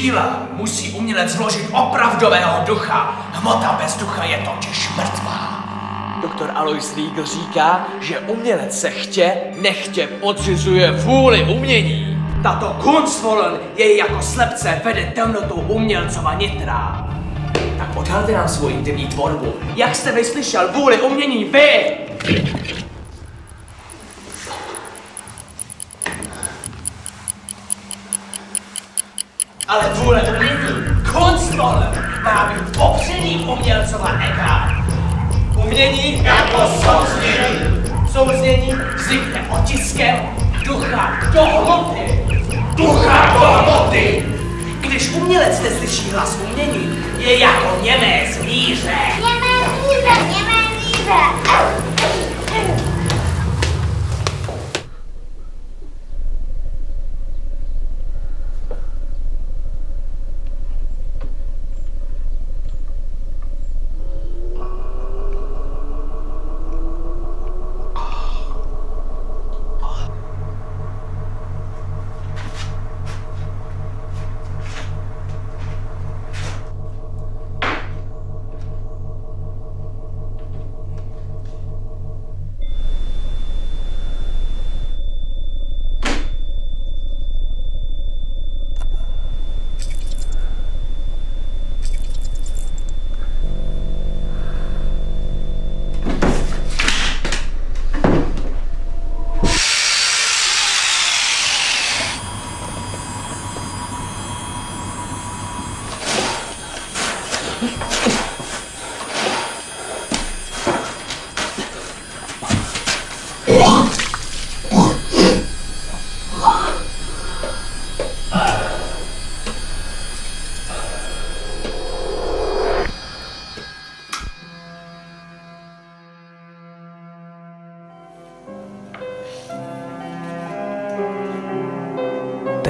Díla musí umělec vložit opravdového ducha. Hmota bez ducha je totiž mrtvá. Doktor Alois Riegel říká, že umělec se chtě, nechtě podřizuje vůli umění. Tato Kunstvollen jej jako slepce vede temnotou umělcova nitra. Tak odhalte nám svou intimní tvorbu. Jak jste vyslyšel vůli umění vy? Ale vůle umění, Kunstvollen, má být popředím umělcova ega. Umění jako souznění. Souznění vznikne otiskem ducha do hmoty. Ducha do hmoty. Když umělec neslyší hlas umění, je jako němé zvíře. Němé zvíře, němé zvíře.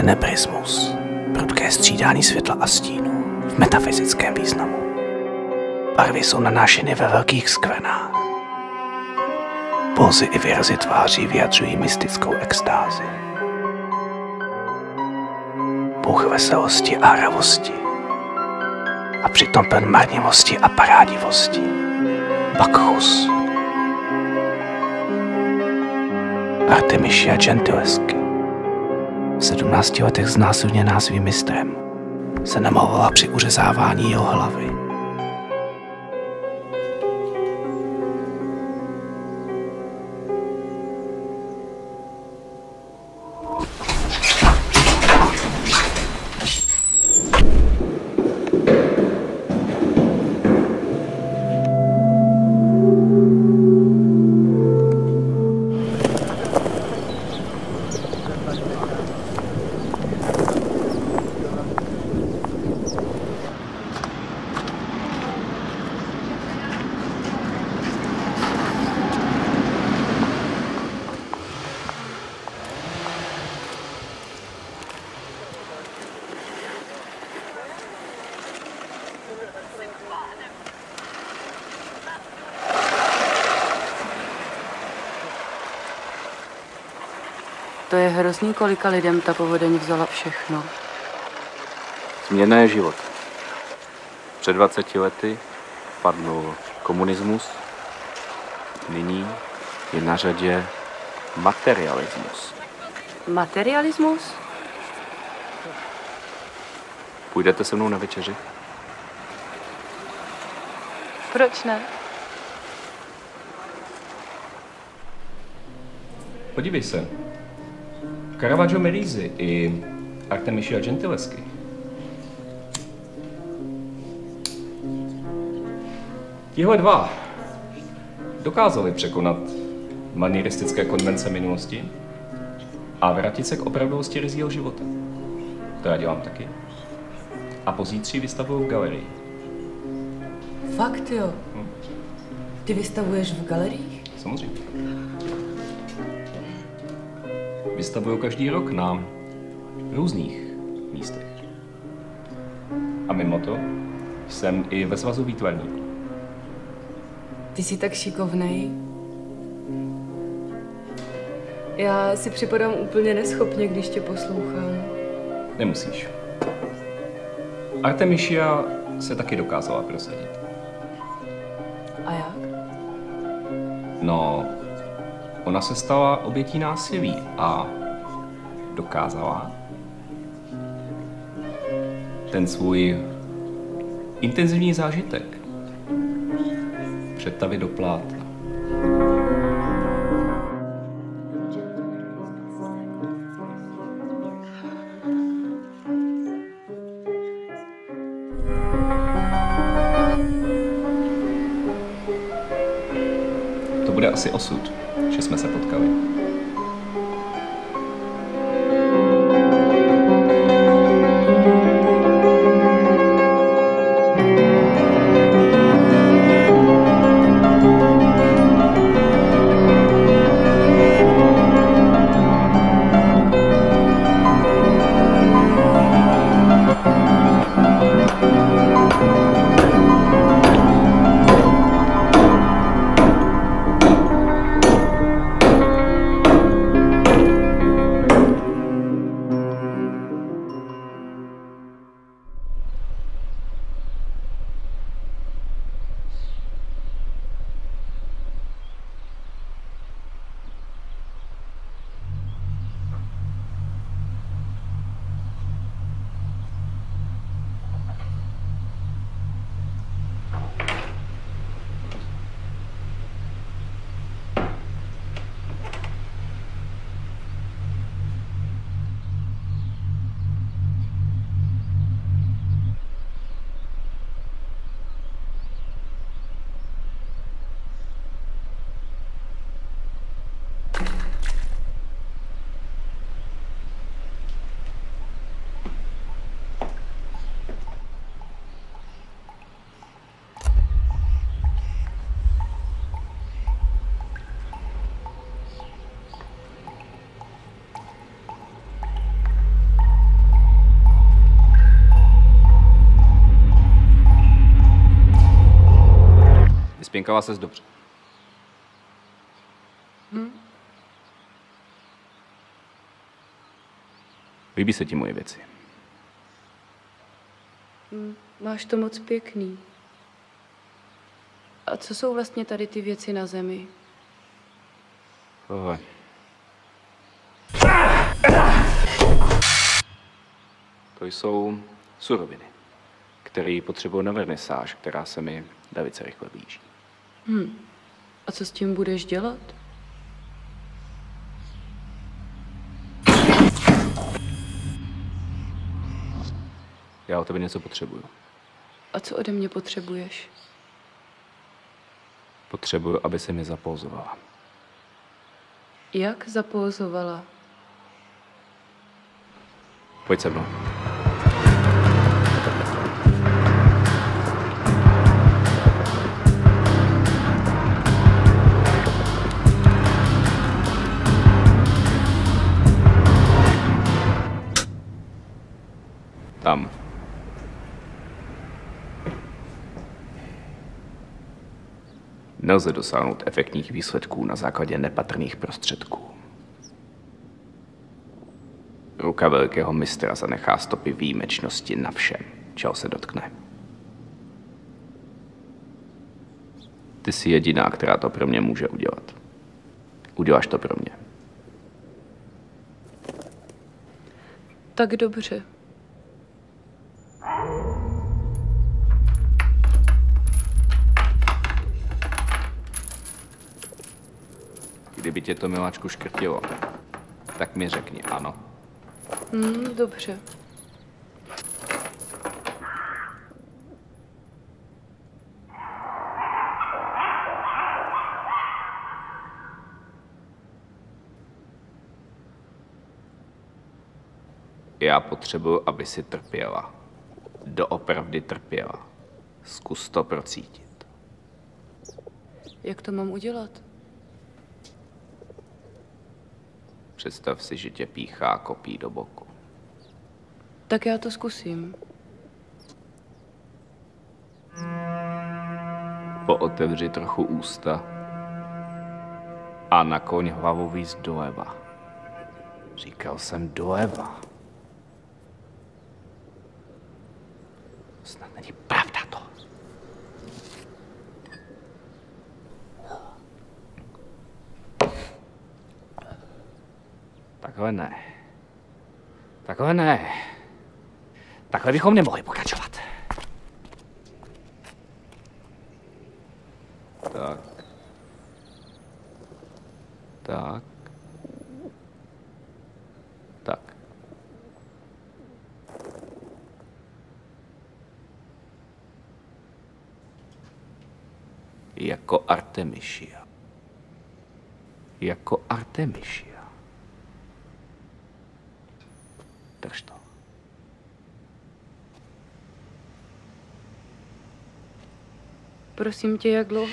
Tenebrismus. Prudké střídání světla a stínu v metafyzickém významu. Barvy jsou nanášeny ve velkých skvrnách. Pózy i výrazy tváří vyjadřují mystickou extázi. Bůh veselosti a hravosti. A přitom pln marnivosti a parádivosti. Bakchus. Artemisia Gentilesky v 17 letech znásilněná svým mistrem, se namalovala při uřezávání jeho hlavy. To je hrozný, kolika lidem ta povodeň vzala všechno. Změna je život. Před 20 lety padl komunismus, nyní je na řadě materialismus. Materialismus? Půjdete se mnou na večeři? Proč ne? Podívej se. Caravaggio Merisi i Artemisia Gentileschi. Tihle dva dokázali překonat manieristické konvence minulosti a vrátit se k opravdovosti rizího života. To já dělám taky. A pozítří vystavuju v galerii. Fakt jo. Ty vystavuješ v galeriích? Samozřejmě. Vystavuju každý rok na různých místech. A mimo to jsem i ve svazu výtvarníků. Ty jsi tak šikovnej. Já si připadám úplně neschopně, když tě poslouchám. Nemusíš. Artemisia se taky dokázala prosadit. A jak? No, ona se stala obětí násilí a dokázala ten svůj intenzivní zážitek přetavit do plátna. To bude asi osud, že jsme se potkali. Vyspěnkala ses dobře. Líbí se ti moje věci. Máš to moc pěkný. A co jsou vlastně tady ty věci na zemi? Tohle. To jsou suroviny, které potřebuji na vernisáž, která se mi velice rychle blíží. A co s tím budeš dělat? Já o tebe něco potřebuju. A co ode mě potřebuješ? Potřebuju, aby se mi zapouzovala. Jak zapózovala? Pojď se mnou. Nelze dosáhnout efektních výsledků na základě nepatrných prostředků. Ruka velkého mistra zanechá stopy výjimečnosti na všem, čeho se dotkne. Ty jsi jediná, která to pro mě může udělat. Uděláš to pro mě. Tak dobře. Kdyby tě to miláčku škrtilo, tak mi řekni ano. Hmm, dobře. Já potřebuju, aby si trpěla. Doopravdy trpěla. Zkus to procítit. Jak to mám udělat? Představ si, že tě píchá kopí do boku. Tak já to zkusím. Pootevři trochu ústa a nakoň hlavu víc doleva. Říkal jsem doleva. Takhle ne. Takhle ne. Takhle bychom nemohli pokračovat. Tak. Tak. Tak. Jako Artemisia. Jako Artemisia. Drž to. Prosím tě, jak dlouho?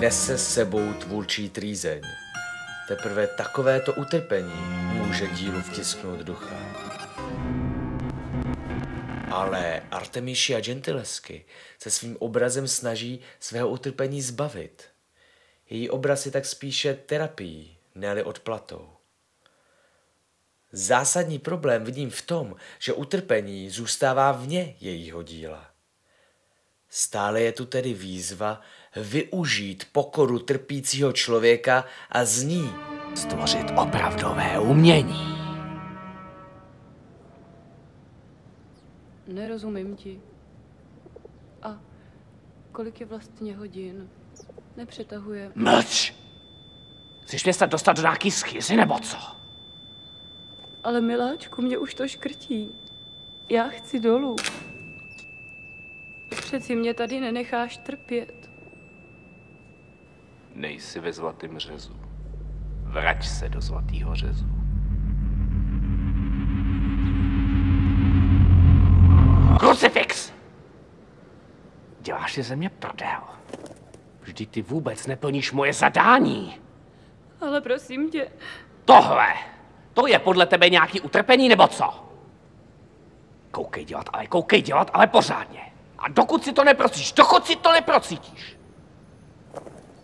Nese sebou tvůrčí trýzeň. Teprve takovéto utrpení může dílu vtisknout ducha. Ale Artemisia Gentilesky se svým obrazem snaží svého utrpení zbavit. Její obraz je tak spíše terapií, ne odplatou. Zásadní problém vidím v tom, že utrpení zůstává vně jejího díla. Stále je tu tedy výzva využít pokoru trpícího člověka a z ní Stvořit opravdové umění. Nerozumím ti. A kolik je vlastně hodin? Nepřetahuje. Mlč! Chceš mě snad dostat do nějaký schyzy nebo co? Ale miláčku, mě už to škrtí. Já chci dolů. Přeci mě tady nenecháš trpět. Nejsi ve zlatém řezu. Vrať se do zlatého řezu. Krucifix! Děláš si ze mě prdel. Vždyť ty vůbec neplníš moje zadání. Ale prosím tě, Tohle, to je podle tebe nějaký utrpení nebo co? Koukej dělat, ale koukej dělat, ale pořádně. A dokud si to neprocíš, dokud si to neprocítíš,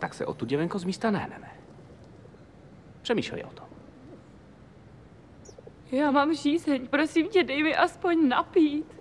tak se o tu děvenko z místa nehneme. Přemýšlej o tom. já mám žízeň, prosím tě, dej mi aspoň napít.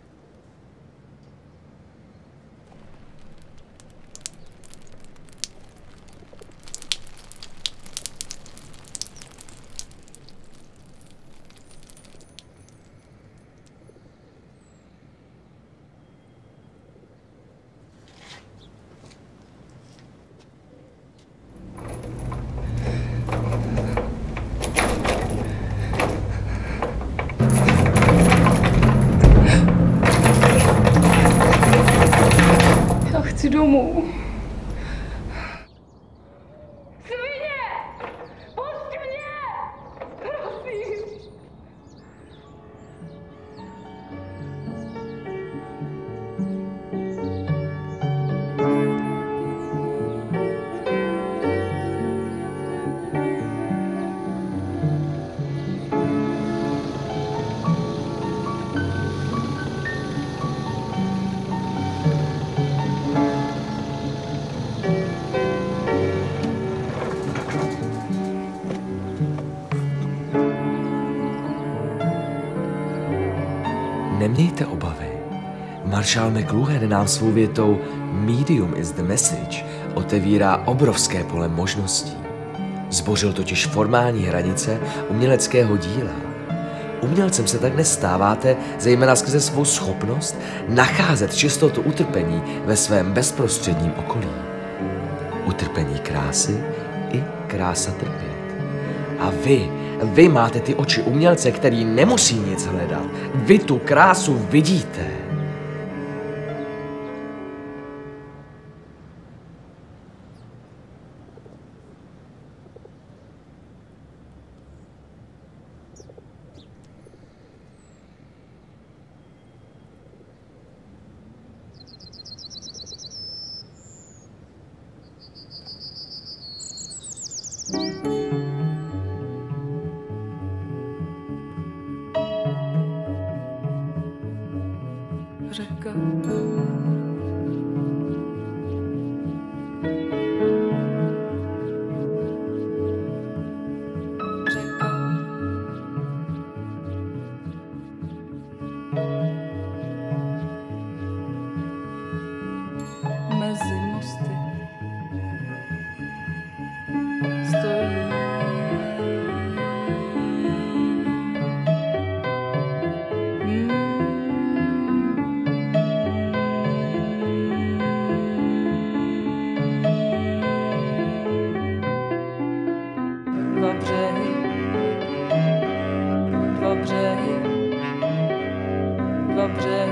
Maršál McLuhan nám svou větou Medium is the message otevírá obrovské pole možností. Zbořil totiž formální hranice uměleckého díla. Umělcem se tak nestáváte, zejména skrze svou schopnost nacházet čistotu utrpení ve svém bezprostředním okolí. Utrpení krásy i krása trpět. A vy, vy máte ty oči umělce, který nemusí nic hledat. Vy tu krásu vidíte. Dva břehy, dva břehy,